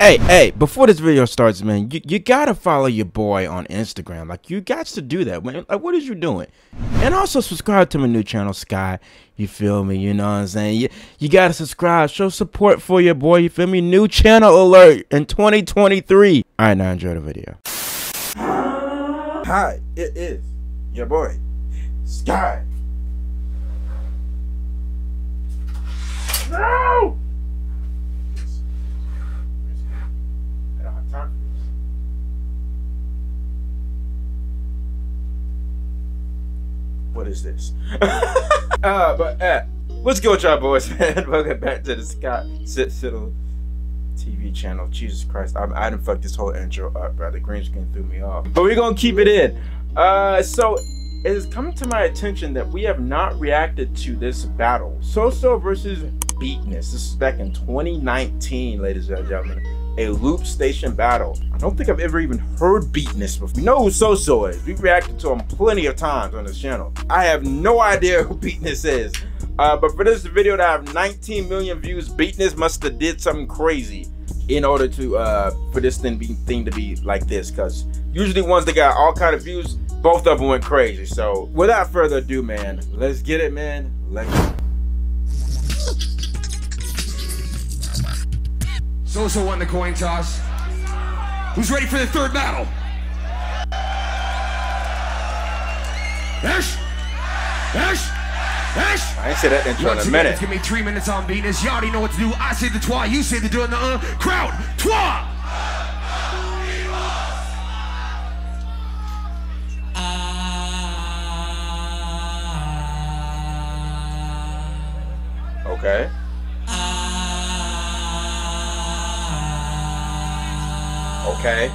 Hey, hey, before this video starts, man, you, you gotta follow your boy on Instagram. Like, you got to do that, man. Like, what is you doing? And also subscribe to my new channel, Sky. You feel me? You know what I'm saying? You, you gotta subscribe. Show support for your boy. You feel me? New channel alert in 2023. All right, now enjoy the video. Hi, it is your boy, Sky. No! What is this? uh, but uh, what's good, with y'all boys, man? Welcome back to the Scott Sit Siddle TV channel. Jesus Christ, I'm, I didn't fuck this whole intro up, bro. The green screen threw me off. But we're gonna keep it in. Uh, so it has come to my attention that we have not reacted to this battle. So-So versus Beatness. This is back in 2019, ladies and gentlemen. A loop station battle. I don't think I've ever even heard Beatness before. We know who So-So is. We've reacted to him plenty of times on this channel. I have no idea who Beatness is. Uh, but for this video to have 19 million views, Beatness must have did something crazy in order to uh for this thing be thing to be like this because usually ones that got all kind of views both of them went crazy so without further ado man let's get it man let's So-So won the coin toss. Who's ready for the third battle? Ash! Ash! Ash! I ain't say that intro in a minute it's gonna three minutes on Beatness. You already know what to do. I say the twa, you say the do, and the uh. Crowd, twa! Okay?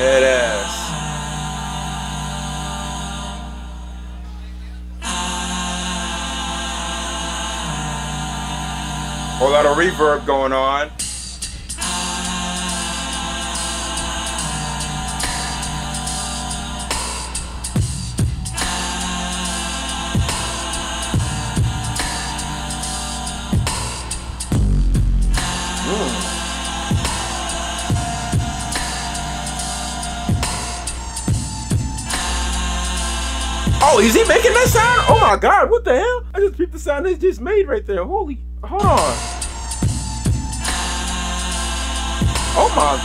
It is whole lot of reverb going on making that sound? Oh my god, what the hell? I just peeped the sound they just made right there. Holy, hold on. Oh my.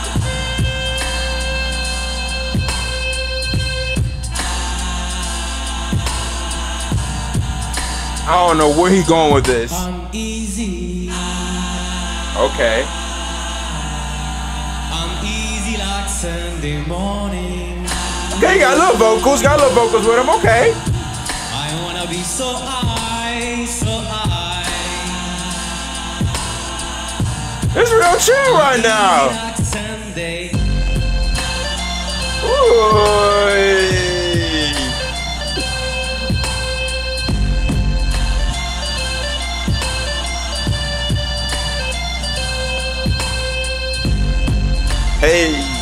I don't know where he going with this. Easy. Okay. I'm easy like Sunday morning. Okay, got little vocals, got little vocals with him. Okay. Be so high, so high. It's real chill right now. Ooh. Hey.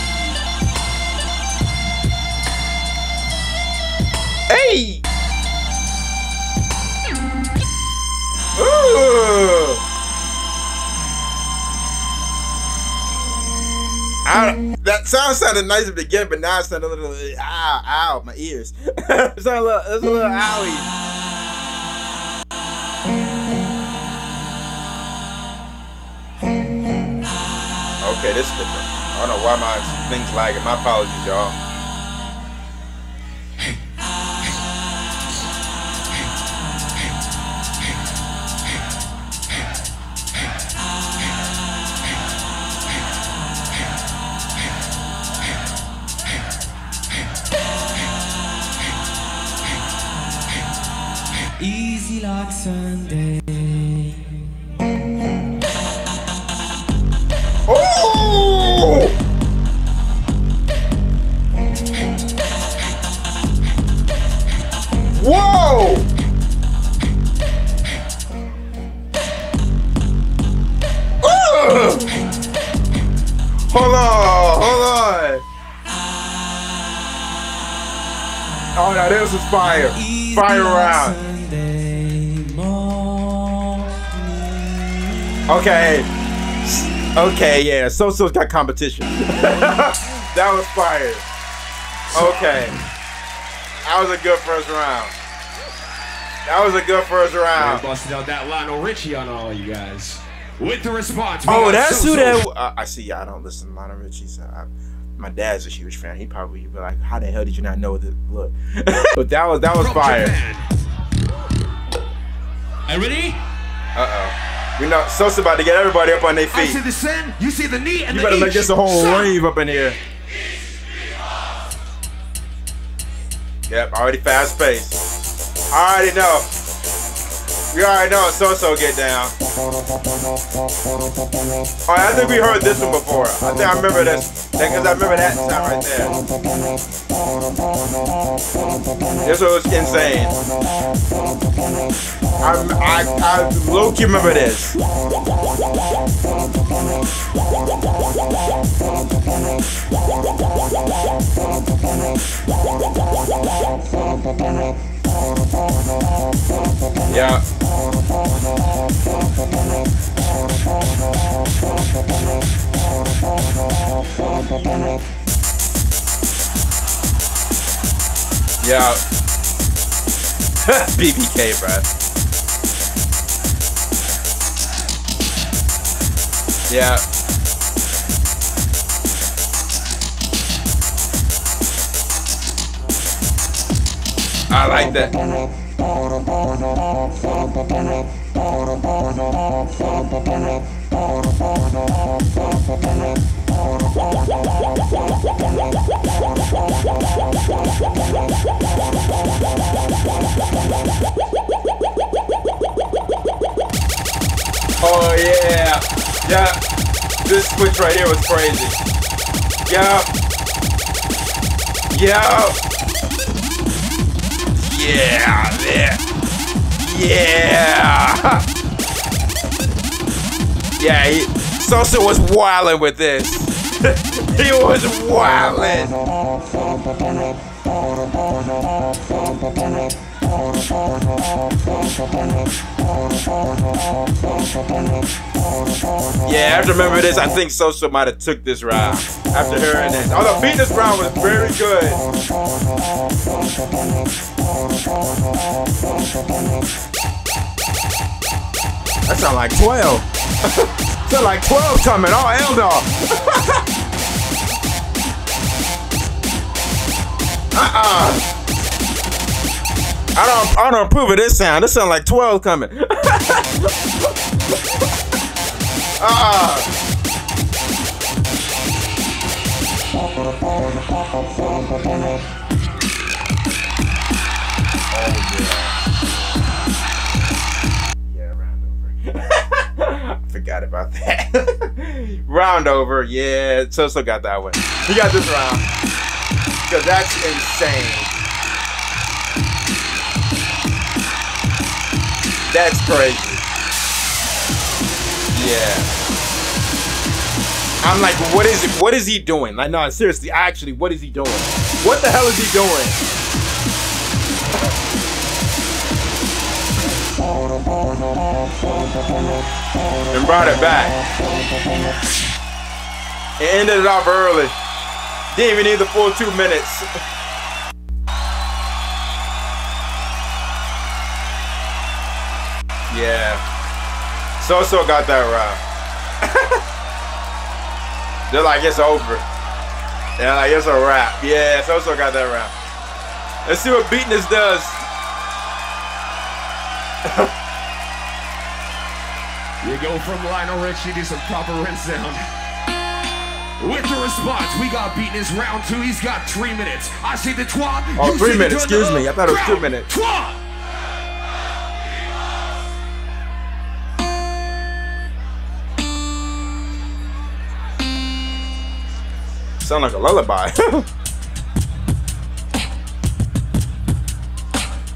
that sound sounded nice at the beginning, but now it sounded a little ow, ow, my ears. it sounded a little, it's a little owie. Okay, this is different. I don't know why my thing's lagging. My apologies, y'all. Easy like Sunday. Oh! Whoa! Hold on, hold on. Oh, now this is fire. Fire round. Okay. Okay, yeah. So-So's got competition. that was fire. Okay. That was a good first round. That was a good first round. busted out that Lionel Richie on all you guys. With the response. Oh, that's who So-So. that. Uh, I see. I don't listen to Lionel Richie. So I, my dad's a huge fan. He probably be like, "How the hell did you not know this?" Look, but that was that was From fire. Japan. Are you ready? Uh oh. We know So-So about to get everybody up on their feet. I see the sin, you see the knee, and You the better make this a whole Son. rave up in here. Yep, already fast paced. Already We already know So-So get down. Oh, I think we heard this one before. I think I remember this. Because I remember that sound right there. This was insane. I, I, I low-key remember this. Yeah. Yeah. BBK, bruh. Yeah. I like that. Oh yeah, yeah. This switch right here was crazy. Yeah, yeah, yeah, yeah, yeah. Yeah, he, So-So was wilding with this. he was wilding. Yeah, after remember this, I think So-So might have took this round. After hearing this. Although this round was very good. That sound like 12. sound like 12 coming. Oh, no. uh-uh. I don't I don't approve of this sound. This sound like 12 coming. uh-uh. Yeah, round over. Forgot about that. round over, yeah. So-So got that one. He got this round. Because that's insane. That's crazy. Yeah. I'm like, what is it? What is he doing? Like, no, seriously, actually, what is he doing? What the hell is he doing? and brought it back. It ended it off early. Didn't even need the full two minutes. yeah. So-So got that round. They're like, it's over. They're like, it's a wrap. Yeah, So-So got that round. Let's see what Beatness does. You go from Lionel Richie to some proper rinse sound. With the response, we got beaten his round two. He's got three minutes. I see the twa. Oh, three minutes, excuse me. I thought it was two minutes. Twa. Sound like a lullaby.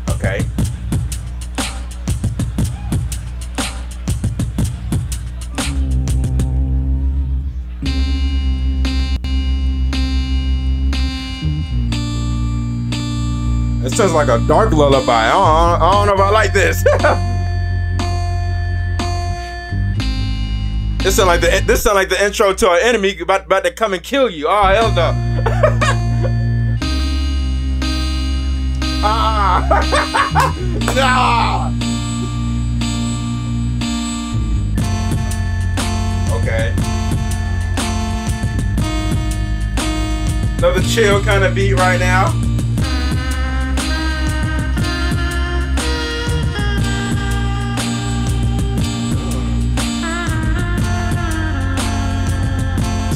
okay. It sounds like a dark lullaby. I don't, I don't know if I like this. This sound like the this sound like the intro to an enemy about, about to come and kill you. Oh hell no. ah. nah. Okay. Another chill kind of beat right now.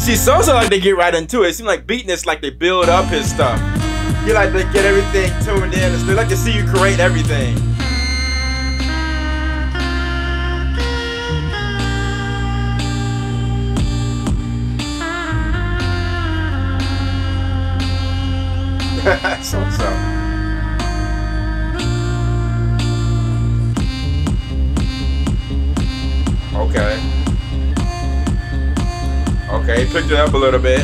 See, So-So like they get right into it. It seems like beating is like they build up his stuff. You like they get everything tuned in. They like to see you create everything. so so. Okay, picked it up a little bit.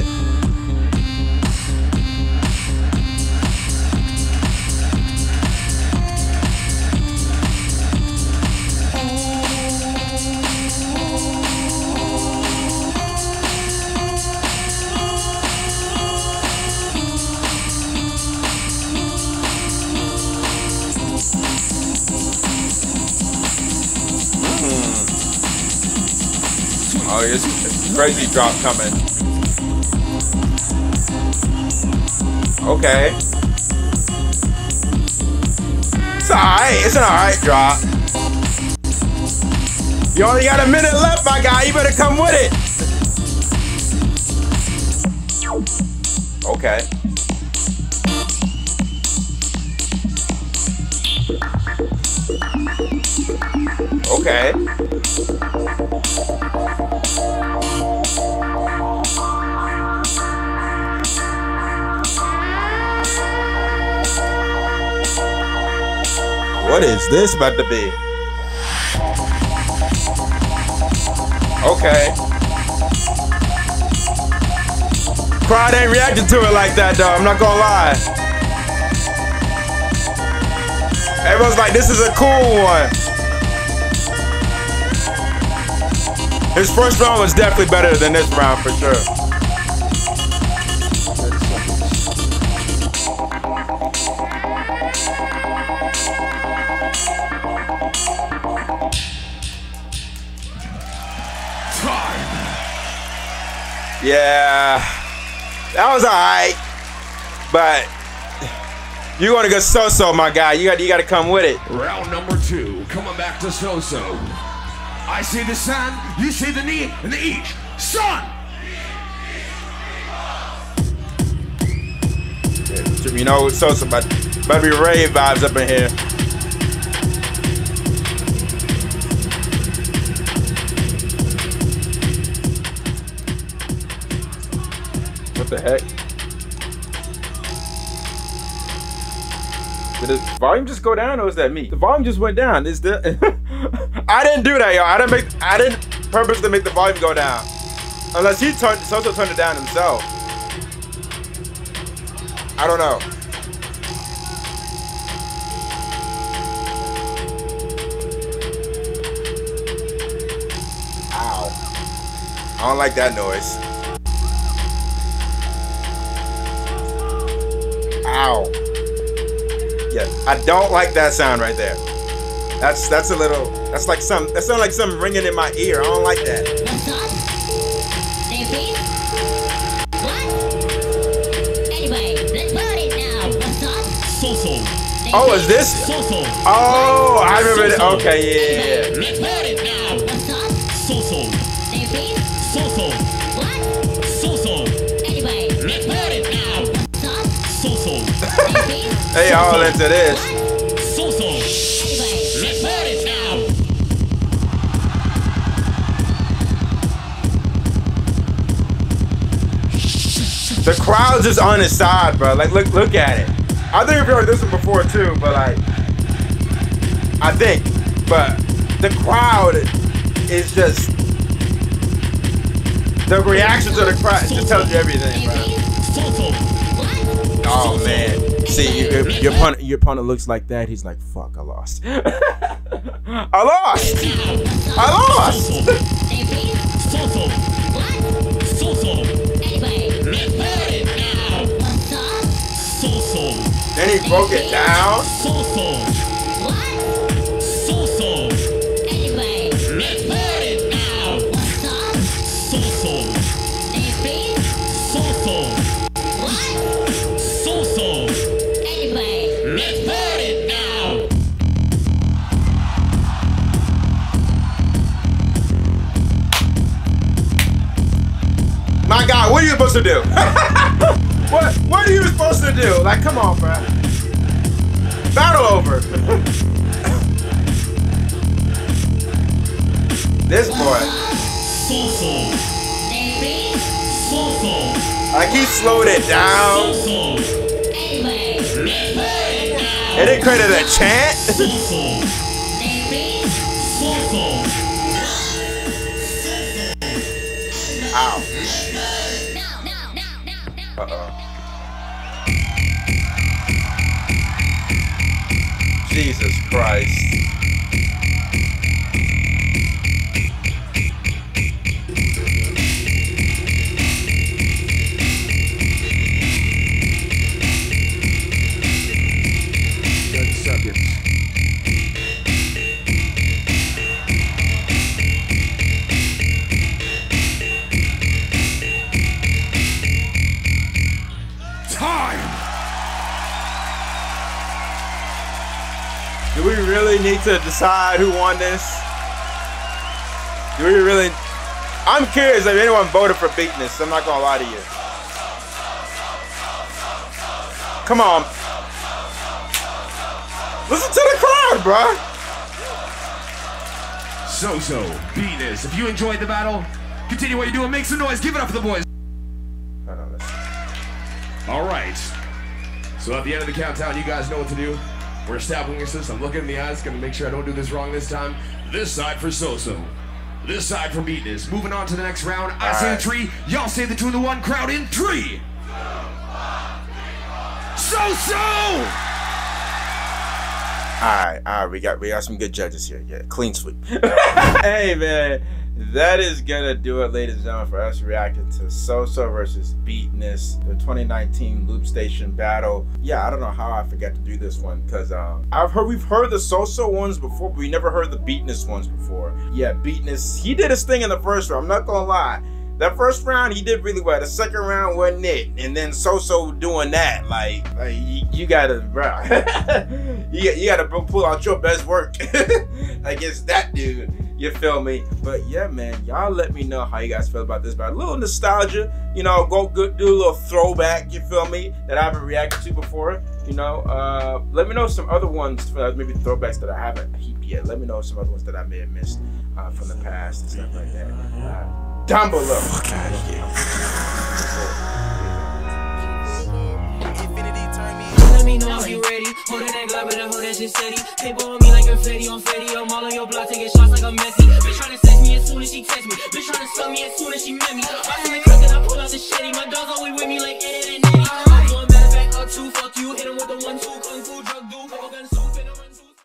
Mm. Oh, it's, it's crazy drop coming. Okay. It's alright. It's an alright drop. You only got a minute left, my guy. You better come with it. Okay. Okay. What is this about to be? Okay. Crowd ain't reacting to it like that though, I'm not gonna lie. Everyone's like, this is a cool one. His first round was definitely better than this round for sure. Yeah, that was alright, but you want to go so-so, my guy. You got you got to come with it. Round number two. Coming back to so-so. I see the sun, you see the knee, and the each. Son! You know, so-so, but about to be rave vibes up in here. The heck? Did the volume just go down or is that me? The volume just went down. Is the I didn't do that, yo. I didn't make I didn't purposely make the volume go down. Unless he turned So-So turned it down himself. I don't know. Ow. I don't like that noise. Ow. Yeah, I don't like that sound right there. That's that's a little that's like some that sounds like something ringing in my ear. I don't like that. What's up? Stampede? What? Anyway, let's party now. What's up? So-so. Oh, is this? Oh, I remember. Okay, yeah, They all into this. The crowd's just on his side, bro. Like, look, look at it. I think we've heard this one before too, but like, I think, but the crowd is just the reaction to the crowd just tells you everything, bro. Oh man. See, your, your your partner looks like that. He's like, "Fuck, I lost. I lost. I lost." Then he broke it down. Supposed to do? what What are you supposed to do? Like, come on, bro. Battle over. this boy, like he slowed it down. And it created a chant. Ow. Jesus Christ. To decide who won this? Do we really? I'm curious if anyone voted for Beatness. I'm not gonna lie to you. Come on. Listen to the crowd, bruh. So so, Beatness. If you enjoyed the battle, continue what you're doing. Make some noise. Give it up for the boys. Hold on, listen. All right. So at the end of the countdown, you guys know what to do. We're establishing a system. Look in the eyes. Gonna make sure I don't do this wrong this time. This side for So-So. This side for Beatness. Moving on to the next round. I say the three. Y'all say the two and the one. Crowd in three. So-So! All right, all right, alright, we got we got some good judges here. Yeah, clean sweep. hey man, that is gonna do it, ladies and gentlemen, for us reacting to So-So versus Beatness, the 2019 Loop Station battle. Yeah, I don't know how I forgot to do this one because um, I've heard we've heard the So-So ones before, but we never heard the Beatness ones before. Yeah, Beatness, he did his thing in the first round. I'm not gonna lie. That first round he did really well. The second round wasn't it, and then So-So doing that, like, like you, you gotta, bro, you, you gotta pull out your best work against that dude. You feel me? But yeah, man, y'all let me know how you guys feel about this. But a little nostalgia, you know, go good, do a little throwback. You feel me? That I haven't reacted to before. You know, uh, let me know some other ones, uh, maybe throwbacks that I haven't heaped yet. Let me know some other ones that I may have missed uh, from the past and stuff like that. Uh, down below. Fuck out of here. Hold and hold that shit steady. Paper on me like on I'm all on your block like I'm Bitch trying to sex me as soon as she text me. Bitch trying to me as soon as she met me. I the crack and I pull out the. My dog's always with me like and. I'm going back, up. Fuck you. Hit him with the one two. Kung fu drug.